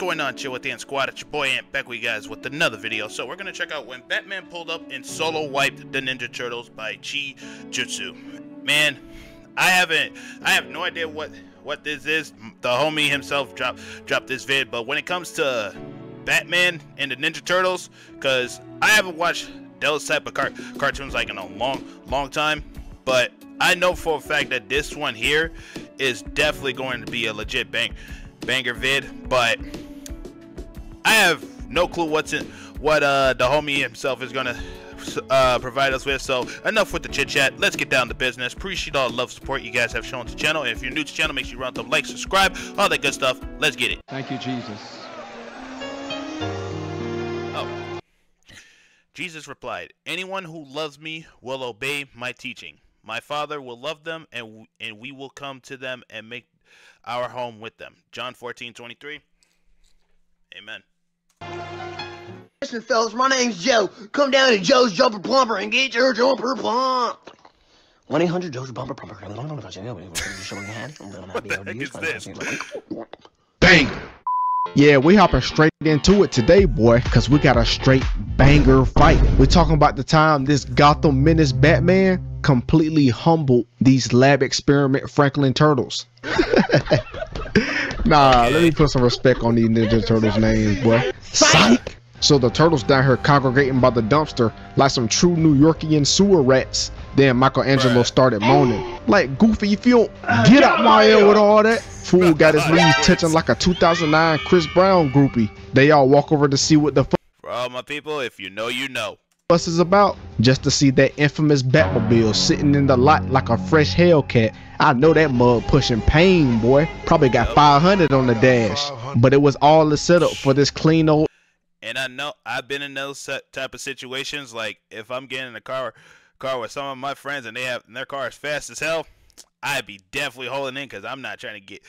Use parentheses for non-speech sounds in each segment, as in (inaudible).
on Chill with the Ant Squad? It's your boy Ant back with you guys with another video. So we're gonna check out when Batman pulled up and solo wiped the Ninja Turtles by Chi Jutsu. Man, I haven't, I have no idea what what this is. The homie himself dropped dropped this vid, but when it comes to Batman and the Ninja Turtles, cause I haven't watched those type of car cartoons like in a long long time, but I know for a fact that this one here is definitely going to be a legit bang banger vid, but I have no clue what's in what uh the homie himself is gonna uh, provide us with. So enough with the chit chat. Let's get down to business. Appreciate all the love support you guys have shown to the channel. And if you're new to the channel, make sure you run them like, subscribe, all that good stuff. Let's get it. Thank you, Jesus. Oh. Jesus replied, Anyone who loves me will obey my teaching. My Father will love them, and, and we will come to them and make our home with them. John 14, 23. Amen. Listen, fellas, my name's Joe. Come down to Joe's Jumper Plumper and get your jumper plump. 1 800 Joe's Jumper Plumper. What the heck is this? Bang! Yeah, we hopping straight into it today, boy, because we got a straight banger fight. We're talking about the time this Gotham Menace Batman completely humbled these lab experiment Franklin Turtles. (laughs) nah, let me put some respect on these Ninja Turtles names, boy. Psych! So the turtles down here congregating by the dumpster like some true New Yorkian sewer rats. Then Michelangelo started moaning. Like, Goofy, if you don't uh, get out my ear with all that. Fool got his knees (laughs) touching like a 2009 Chris Brown groupie. They all walk over to see what the fuck. For all my people, if you know, you know. Fuss is about. Just to see that infamous Batmobile sitting in the lot like a fresh Hellcat. I know that mug pushing pain, boy. Probably got 500 on the dash. But it was all the setup for this clean old And I know I've been in those set- type of situations. Like if I'm getting in a car, car with some of my friends and they have and their car is fast as hell, I'd be definitely holding in because I'm not trying to get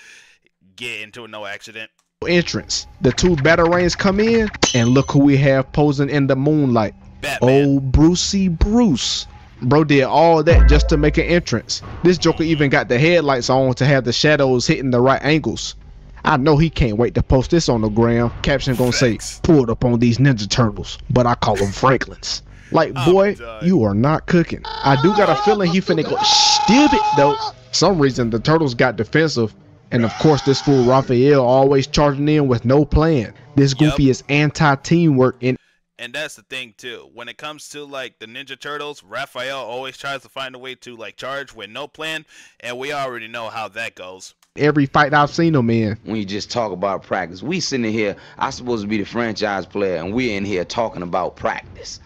get into a no accident. entrance. The two battle Batarangs come in, and look who we have posing in the moonlight. Batman. Oh, Brucey Bruce. Bro did all that just to make an entrance. This Joker even got the headlights on to have the shadows hitting the right angles. I know he can't wait to post this on the gram. Caption gonna say, Facts. pulled up on these Ninja Turtles, but I call them (laughs) Franklins. Like, boy, you are not cooking. I do got a feeling he finna go stupid though. Some reason the Turtles got defensive, and of course this fool Raphael always charging in with no plan. This goofy is anti-teamwork and And that's the thing too. When it comes to like the Ninja Turtles, Raphael always tries to find a way to like charge with no plan, and we already know how that goes. every fight I've seen him in. when you just talk about practice. We sitting here, I supposed to be the franchise player, and we're in here talking about practice.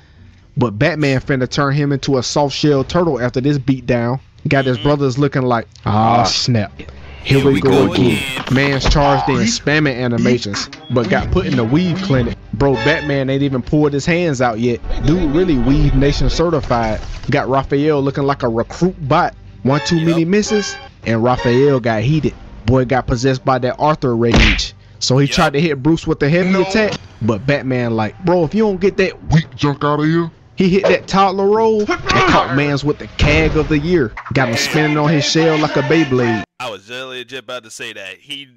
But Batman finna turn him into a soft shell turtle after this beatdown. Got his brothers looking like, ah, Ah, snap. Here, we, go, again. again. Man's charged in spamming animations, but got put in the weave clinic. Bro, Batman ain't even pulled his hands out yet. Dude really Weave Nation certified. Got Raphael looking like a recruit bot. One too many misses, and Raphael got heated. Boy got possessed by that Arthur rage. So he tried to hit Bruce with the heavy attack, but Batman like, bro, if you don't get that weak junk out of here, he hit that toddler roll and caught Mans with the CAG of the year. Got him spinning on his shell like a Beyblade. I was really legit about to say that he,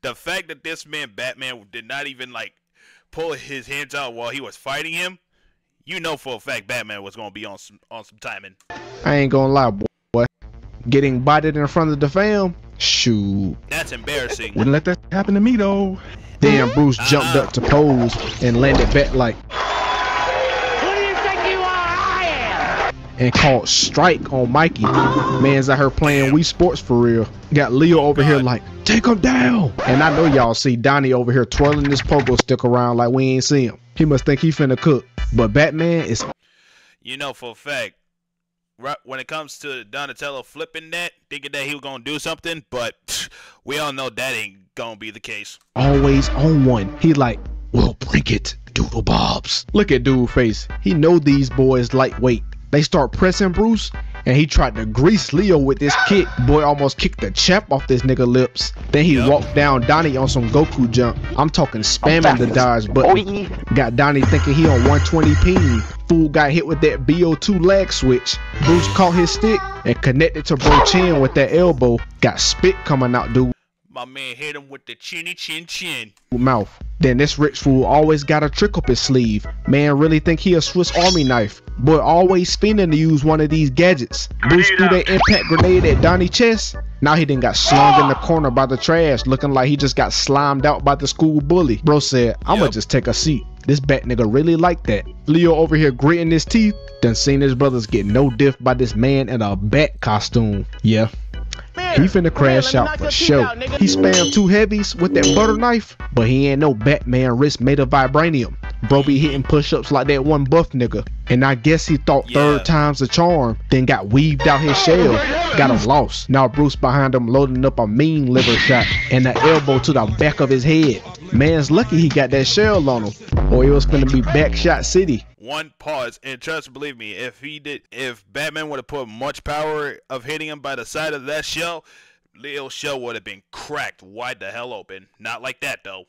the fact that this man Batman did not even like pull his hands out while he was fighting him, you know for a fact Batman was gonna be on some on some timing. I ain't gonna lie, boy. Getting bodied in front of the fam? Shoot. That's embarrassing. Wouldn't let that happen to me though. Then Bruce jumped uh-huh. up to pose and landed back like Who do you think you are? I am! and called strike on Mikey. Man's out here playing Wii Sports for real. Got Leo over here like, take him down. And I know y'all see Donnie over here twirling this pogo stick around like we ain't see him. He must think he finna cook. But Batman is You know for a fact, right when it comes to Donatello flipping that, thinking that he was gonna do something, but (sniffs) we all know that ain't gonna be the case. always on one. He like, well, bring it, Doodle Bobs. Look at dude face. He know these boys lightweight. They start pressing Bruce, and he tried to grease Leo with this kick. Boy almost kicked the chap off this nigga lips. Then he Yup. walked down Donnie on some Goku jump. I'm talking spamming the dodge button. Got Donnie thinking he on 120 ping. Fool got hit with that BO2 lag switch. Bruce caught his stick and connected to Bro Chin with that elbow. Got spit coming out, dude. My man hit him with the chinny chin chin. mouth. Then this rich fool always got a trick up his sleeve. Man really think he a Swiss Army knife. Boy always spinning to use one of these gadgets. Bruce threw that impact grenade at Donnie chest. Now he done got slung in the corner by the trash, looking like he just got slimed out by the school bully. Bro said, I'ma Yep. just take a seat. This bat nigga really like that. Leo over here gritting his teeth, done seen his brothers get no diff by this man in a bat costume. Yeah, he finna crash out for sure. He spammed two heavies with that butter knife, but he ain't no Batman wrist made of vibranium. Bro be hitting push-ups like that one buff nigga. And I guess he thought Yeah. third time's a charm, then got weaved out his shell. Got him lost. Now Bruce behind him loading up a mean liver shot and the elbow to the back of his head. Man's lucky he got that shell on him, or it was gonna be backshot city. One pause, and trust, believe me, if he did, if Batman would have put much power of hitting him by the side of that shell, Leo's shell would have been cracked wide the hell open. Not like that though.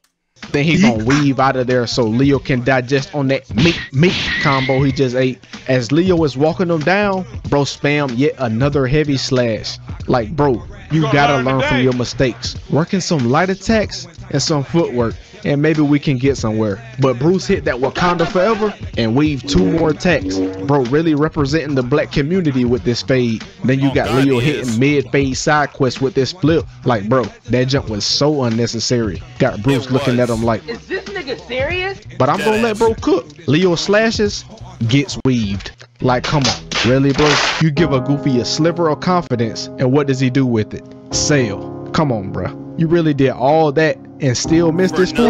Then he gonna weave out of there so Leo can digest on that meat meat combo he just ate. As Leo is walking him down, bro spam yet another heavy slash. Like bro, you gotta learn from your mistakes. Working some light attacks and some footwork, and maybe we can get somewhere. But Bruce hit that Wakanda forever and weave two more attacks. Bro really representing the black community with this fade. Then you Oh, got Leo hitting mid fade side quest with this flip. Like bro, that jump was so unnecessary. Got Bruce looking at him like, Is this nigga serious? but I'm gonna let bro cook. Leo slashes, gets weaved. Like, come on, really, bro? You give a goofy a sliver of confidence, and what does he do with it? Sail. Come on, bro. You really did all that and still missed this fool?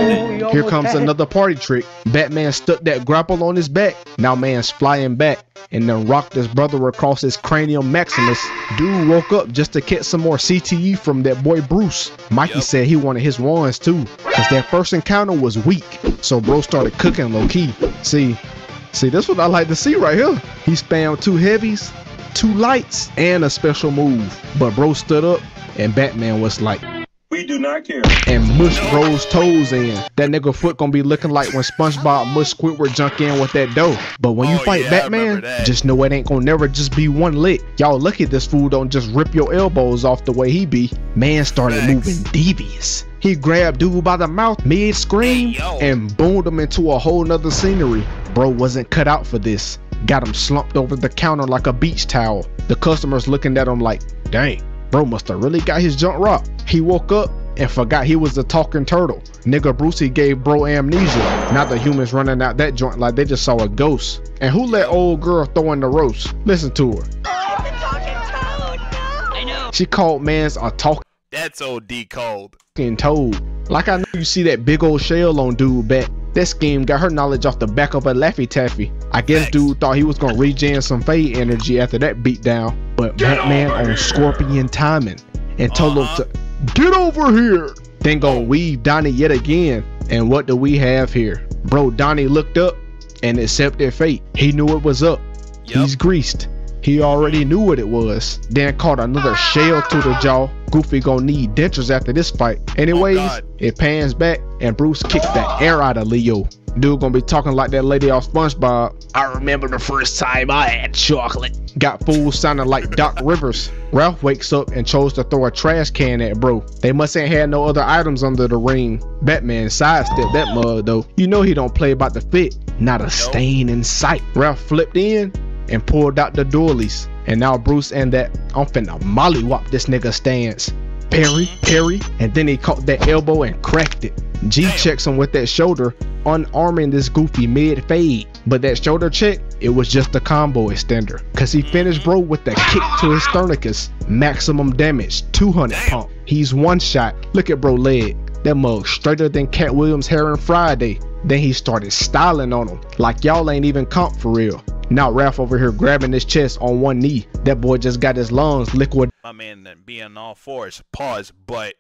Here comes another party trick. Batman stuck that grapple on his back. Now man's flying back and then rocked his brother across his cranium maximus. Dude woke up just to catch some more CTE from that boy Bruce. Mikey Yup. said he wanted his ones too, cause that first encounter was weak. So bro started cooking low key. See, see this what I like to see right here. He spammed two heavies, two lights, and a special move. But bro stood up and Batman was like, We do not care. and mush Bro's toes in. That nigga foot gonna be looking like when SpongeBob mush Squidward junk in with that dough. But when you Oh, fight yeah, Batman, just know it ain't gonna never just be one lick. Y'all lucky this fool don't just rip your elbows off the way he be. Man started Facts. moving devious. He grabbed dude by the mouth mid scream Hey, and boomed him into a whole nother scenery. Bro wasn't cut out for this. Got him slumped over the counter like a beach towel. The customers looking at him like, dang, bro must have really got his junk rocked. He woke up and forgot he was the talking turtle. Nigga Brucey gave bro amnesia. Not the humans running out that joint like they just saw a ghost. And who let old girl throw in the roast? Listen to her. She called man's a talking That's OD cold. toad. Like I know you see that big old shell on dude back. That scheme got her knowledge off the back of a Laffy Taffy. I guess Facts. dude thought he was gonna regen some fade energy after that beatdown. But Batman on Scorpion timing and told Uh-huh. him to get over here. Then go weave Donnie yet again. And what do we have here? Bro, Donnie looked up and accepted fate. He knew it was up. Yup. He's greased. He already knew what it was. Then caught another shell to the jaw. Goofy gonna need dentures after this fight. Oh, Anyways, God. it pans back and Bruce kicks the air out of Leo. Dude gonna be talking like that lady off SpongeBob. I remember the first time I had chocolate. Got fools sounding like Doc Rivers. Ralph wakes up and chose to throw a trash can at bro. They must ain't had no other items under the ring. Batman sidestepped that mug though. You know he don't play about the fit. Not a stain in sight. Ralph flipped in and pulled out the doilies. And now Bruce and that I'm finna mollywop this nigga stance. Parry, parry, and then he caught that elbow and cracked it. G checks him with that shoulder, unarming this goofy mid fade. But that shoulder check, it was just a combo extender. Cause he finished bro with the kick to his sternacus. Maximum damage, 200 pump. He's one shot. Look at bro leg. That mug straighter than Katt Williams' hair on Friday. Then he started styling on him. Like y'all ain't even comp for real. Now Ralph over here grabbing his chest on one knee. That boy just got his lungs liquid My man being all fours. Pause. But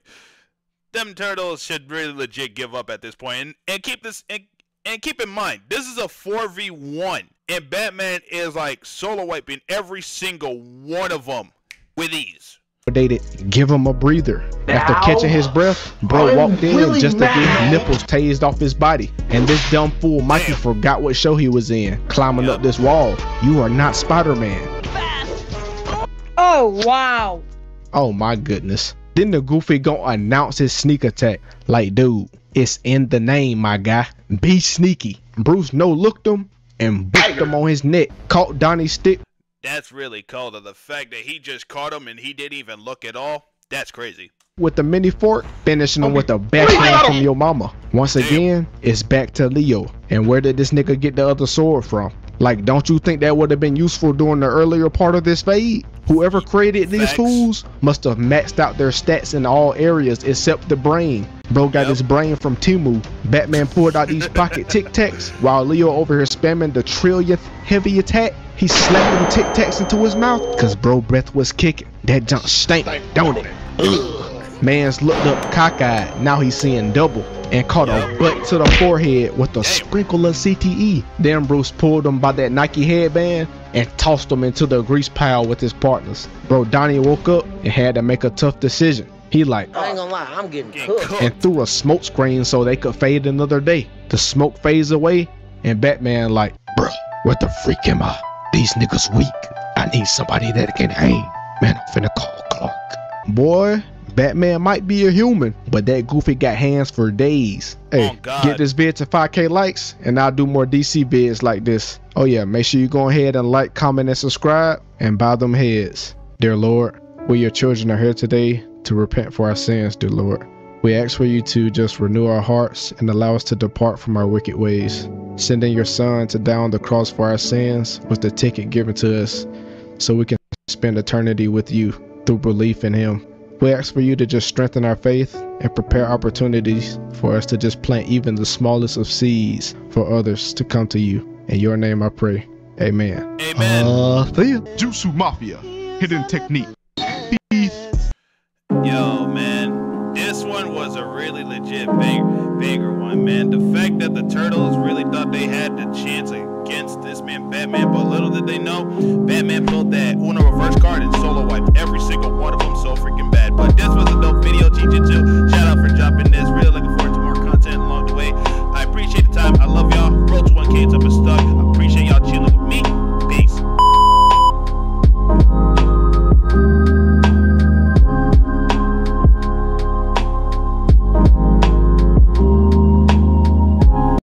them turtles should really legit give up at this point. And, and keep this and, and keep in mind, this is a 4v1. And Batman is like solo wiping every single one of them with ease. They did Give him a breather. After catching his breath, bro I'm walked in really just to get his nipples tased off his body. And this dumb fool Mikey Damn. forgot what show he was in, climbing Yep. up this wall. You are not Spider-Man. Oh wow. Oh my goodness. Then the Goofy gon' announce his sneak attack. Like, dude, it's in the name, my guy. Be sneaky. Bruce no looked him and booked him on his neck. Caught Donnie's stick That's really cold. The fact that he just caught him and he didn't even look at all. That's crazy. with the mini fork, finishing him with a backhand from your mama. Once again, it's back to Leo. And where did this nigga get the other sword from? Like, don't you think that would have been useful during the earlier part of this fade? Whoever created these Facts. fools must have maxed out their stats in all areas except the brain. Bro got Yep. his brain from Temu. Batman pulled out these pocket tic tacs while Leo over here spamming the trillionth heavy attack. He slapped them tic tacs into his mouth because bro breath was kicking. That junk stank, don't it? Ugh. Man's looked up cockeyed. Now he's seeing double and caught a butt to the forehead with a sprinkle of CTE. Then Bruce pulled him by that Nike headband and tossed him into the grease pile with his partners. Bro, Donnie woke up and had to make a tough decision. He like I ain't gonna lie, I'm getting Getting cooked. cooked. and threw a smoke screen so they could fade another day. The smoke fades away and Batman like, bro, what the freak am I? These niggas weak. I need somebody that can hang. Man, I'm finna call Clark. Boy, Batman might be a human, but that goofy got hands for days. Hey, Oh, get this vid to 5k likes and I'll do more DC vids like this. Oh yeah, make sure you go ahead and like, comment, and subscribe and bow them heads. Dear Lord, we your children are here today to repent for our sins, dear Lord. We ask for you to just renew our hearts and allow us to depart from our wicked ways. Sending your son to die on the cross for our sins was the ticket given to us so we can spend eternity with you through belief in him. We ask for you to just strengthen our faith and prepare opportunities for us to just plant even the smallest of seeds for others to come to you. In your name I pray. Amen. Amen. Uh, see ya. Jutsu Mafia, hidden technique. Peace. Yo, man, this one was a really legit big, bigger one, man. The fact that the Turtles really thought they had the chance against this man, Batman, but little did they know, Batman pulled that Uno